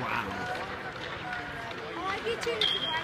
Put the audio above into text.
Wow. Oh, I get you